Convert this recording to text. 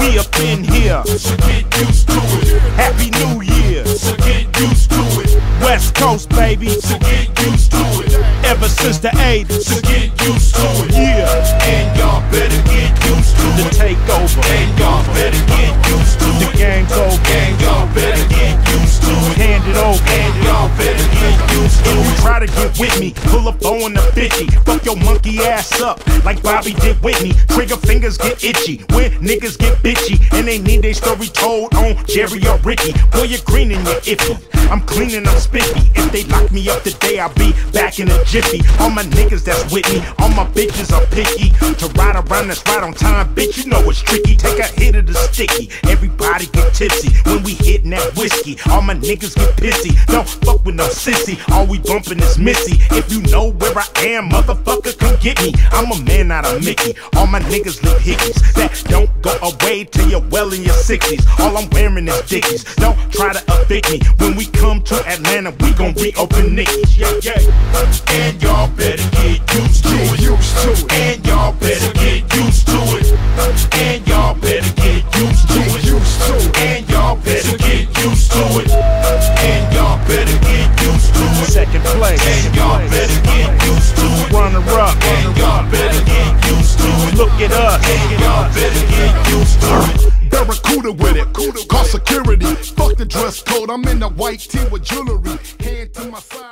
We up in here, So get used to it. Happy New Year. So get used to it. West Coast, baby. So get used to it. Ever since the 80s. So get used to it. You try to get with me, pull up on the 50. Fuck your monkey ass up like Bobby did Whitney. Trigger fingers get itchy when niggas get bitchy. And they need their story told on Jerry or Ricki. Boy, you're green and you're iffy. I'm clean and I'm spiffy. If they lock me up today, I'll be back in a jiffy. All my niggas that's with me, all my bitches are picky. To ride around that's right on time, bitch, you know it's tricky. Take a hit of the sticky. Everybody get tipsy when we hitting that whiskey. All my niggas get pissy. Don't fuck with no sissy. All we bumping is Missy. If you know where I am, motherfucker, come get me. I'm a man, not a Mickey. All my niggas live hickeys that don't go away till you're well in your 60s. All I'm wearing is dickies. Don't try to evict me. When we come to Atlanta, we gon' reopen Nicky's. Yeah, yeah. And y'all better get Second. And y'all better get used to it. Runner up. And y'all better get used to it. Look at us. And y'all better get used to it. Barracuda with it. Call security. Fuck the dress code. I'm in a white tee with jewelry. Hand to my side.